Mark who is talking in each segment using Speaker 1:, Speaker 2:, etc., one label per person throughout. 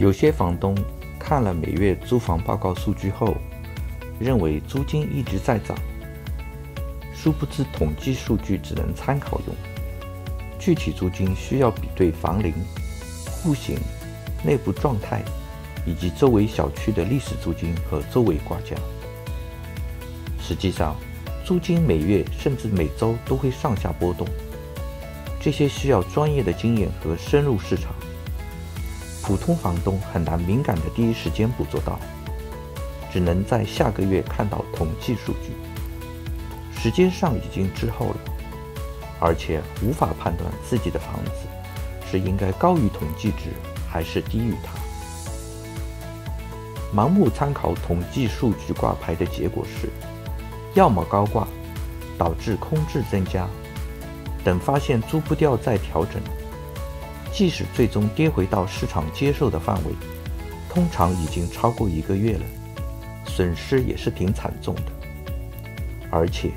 Speaker 1: 有些房东看了每月租房报告数据后，认为租金一直在涨，殊不知统计数据只能参考用，具体租金需要比对房龄、户型、内部状态以及周围小区的历史租金和周围挂价。实际上，租金每月甚至每周都会上下波动，这些需要专业的经验和深入市场。普通房东很难敏感的第一时间捕捉到，只能在下个月看到统计数据，时间上已经滞后了，而且无法判断自己的房子是应该高于统计值还是低于它。盲目参考统计数据挂牌的结果是，要么高挂，导致空置增加，等发现租不掉再调整。即使最终跌回到市场接受的范围，通常已经超过一个月了，损失也是挺惨重的。而且，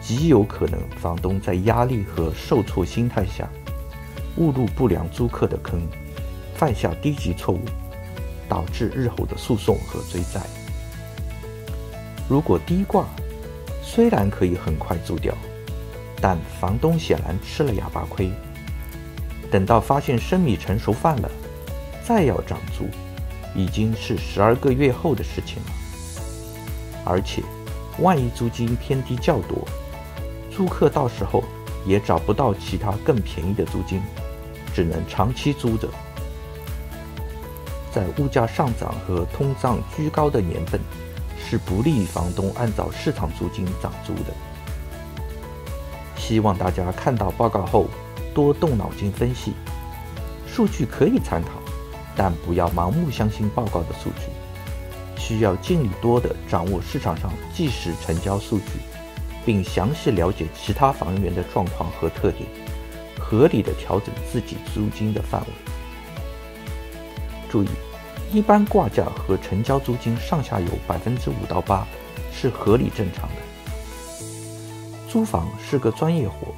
Speaker 1: 极有可能房东在压力和受挫心态下，误入不良租客的坑，犯下低级错误，导致日后的诉讼和追债。如果低挂，虽然可以很快租掉，但房东显然吃了哑巴亏。等到发现生米成熟饭了，再要涨租，已经是十二个月后的事情了。而且，万一租金偏低较多，租客到时候也找不到其他更便宜的租金，只能长期租着。在物价上涨和通胀居高的年份，是不利于房东按照市场租金涨租的。希望大家看到报告后。多动脑筋分析，数据可以参考，但不要盲目相信报告的数据。需要尽力多的掌握市场上即时成交数据，并详细了解其他房源的状况和特点，合理的调整自己租金的范围。注意，一般挂价和成交租金上下有百分之五到八，是合理正常的。租房是个专业活。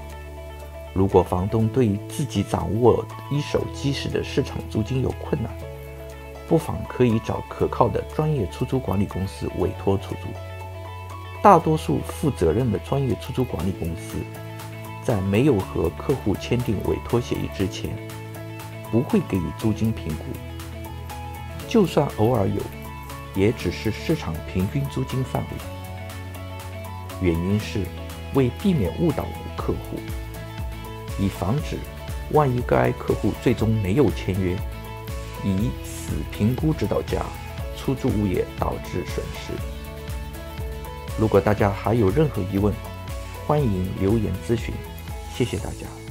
Speaker 1: 如果房东对于自己掌握一手即时的市场租金有困难，不妨可以找可靠的专业出租管理公司委托出租。大多数负责任的专业出租管理公司，在没有和客户签订委托协议之前，不会给予租金评估。就算偶尔有，也只是市场平均租金范围。原因是为避免误导客户。以防止万一该客户最终没有签约，以此评估指导价，出租物业导致损失。如果大家还有任何疑问，欢迎留言咨询，谢谢大家。